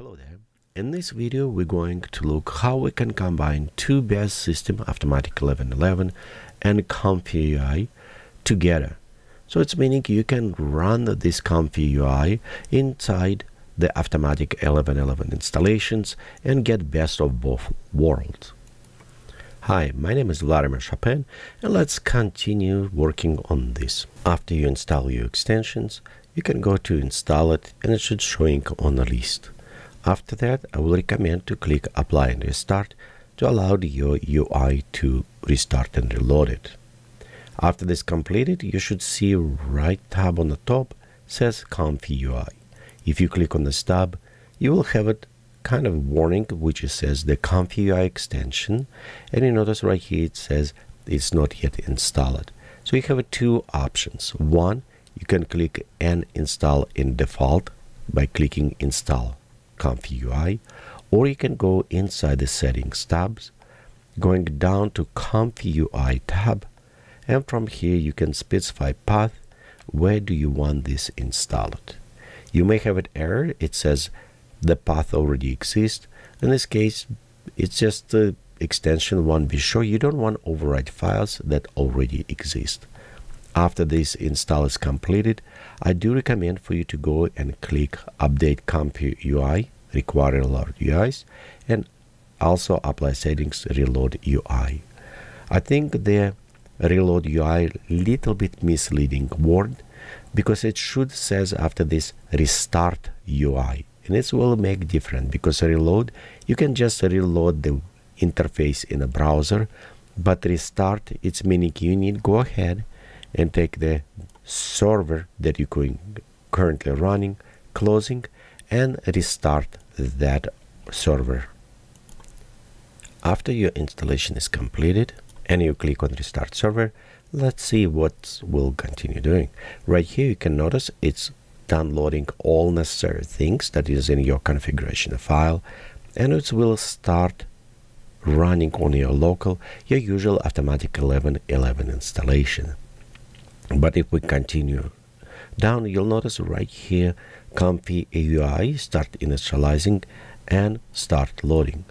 Hello there. In this video we're going to look how we can combine two BIOS system Automatic 1111 and Comfy UI together. So it's meaning you can run this Comfy UI inside the Automatic 1111 installations and get best of both worlds. Hi, my name is Vladimir Chopine and let's continue working on this. After you install your extensions, you can go to install it and it should showing on the list. After that, I will recommend to click Apply and Restart to allow your UI to restart and reload it. After this completed, you should see right tab on the top says Comfy UI. If you click on this tab, you will have it kind of warning which says the Comfy UI extension and you notice right here it says it's not yet installed. So you have two options. One, you can click and install in default by clicking install Comfy UI, or you can go inside the settings tabs, going down to Comfy UI tab, and from here you can specify path, where do you want this installed. You may have an error, it says the path already exists. In this case, it's just the extension one. Be sure you don't want to overwrite files that already exist. After this install is completed, I do recommend for you to go and click Update Comfy UI, Require Reload UIs, and also apply settings Reload UI. I think the Reload UI little bit misleading word because it should says after this Restart UI, and this will make different because reload you can just reload the interface in a browser, but restart it's meaning you need go ahead and take the server that you're currently running, closing, and restart that server. After your installation is completed and you click on restart server, let's see what will continue doing. Right here you can notice it's downloading all necessary things that is in your configuration file and it will start running on your local, your usual automatic 1111 installation. But if we continue down, you'll notice right here, Comfy UI start initializing and start loading.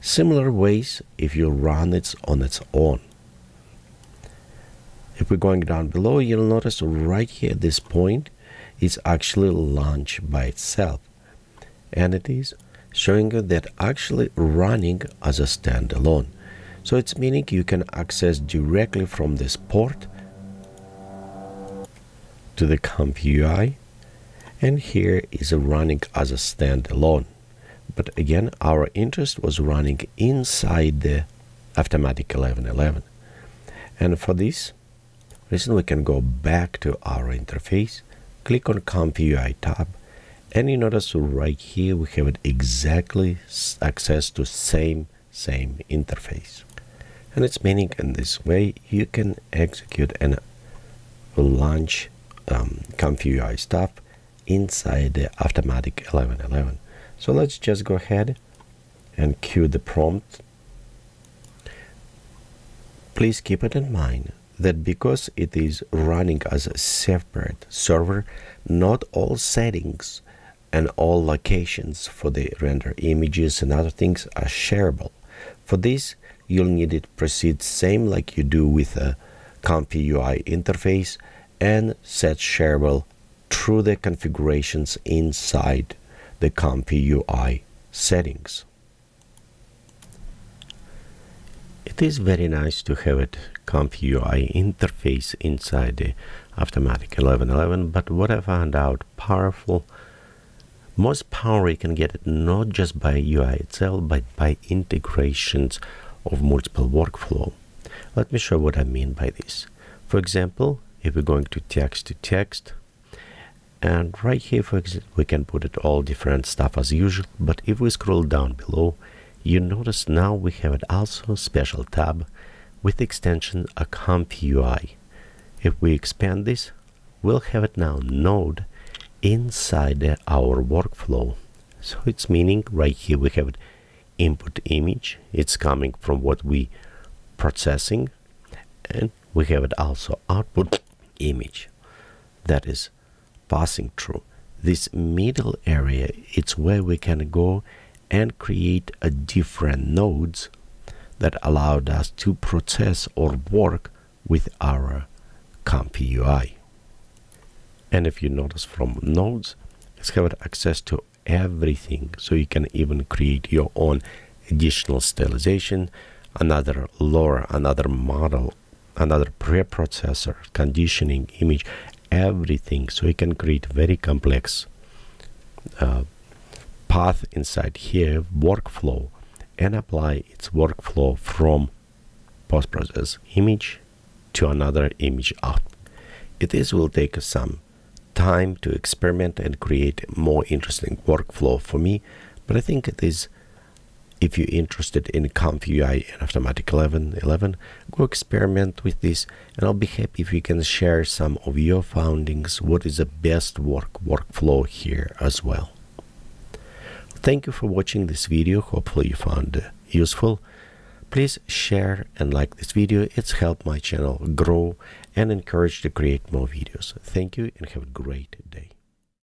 Similar ways if you run it on its own. If we're going down below, you'll notice right here at this point, it's actually launched by itself. And it is showing you that actually running as a standalone. So it's meaning you can access directly from this port to the Comfy UI and here is running as a standalone. But again our interest was running inside the Automatic 1111 and for this reason we can go back to our interface click on Comfy UI tab and you notice right here we have exactly access to same same interface. And it's meaning in this way you can execute and launch um, UI stuff inside the Automatic 1111. So let's just go ahead and queue the prompt. Please keep it in mind that because it is running as a separate server, not all settings and all locations for the render images and other things are shareable. For this, you'll need it proceed same like you do with a Comfy UI interface and set shareable through the configurations inside the Comfy UI settings. It is very nice to have it Comfy UI interface inside the Automatic 1111, but what I found out powerful, most power you can get it not just by UI itself, but by integrations of multiple workflow. Let me show what I mean by this. For example, if we're going to text to text. And right here for example we can put it all different stuff as usual but if we scroll down below you notice now we have it also a special tab with extension a comfy UI if we expand this we'll have it now node inside our workflow. So it's meaning right here we have it input image. It's coming from what we processing. And we have it also output image that is passing through this middle area it's where we can go and create a different nodes that allowed us to process or work with our UI. And if you notice from nodes, it's got access to everything. So you can even create your own additional stylization, another LoRa, another model, another preprocessor, conditioning, image, everything. So you can create very complex uh, path inside here, workflow, and apply its workflow from post-process image to another image out. It is will take some time to experiment and create more interesting workflow for me, but I think it is if you're interested in ComfyUI and Automatic 11, 11, go experiment with this and I'll be happy if you can share some of your findings, what is the best work workflow here as well. Thank you for watching this video, hopefully you found it useful. Please share and like this video, it's helped my channel grow and encourage to create more videos. Thank you and have a great day.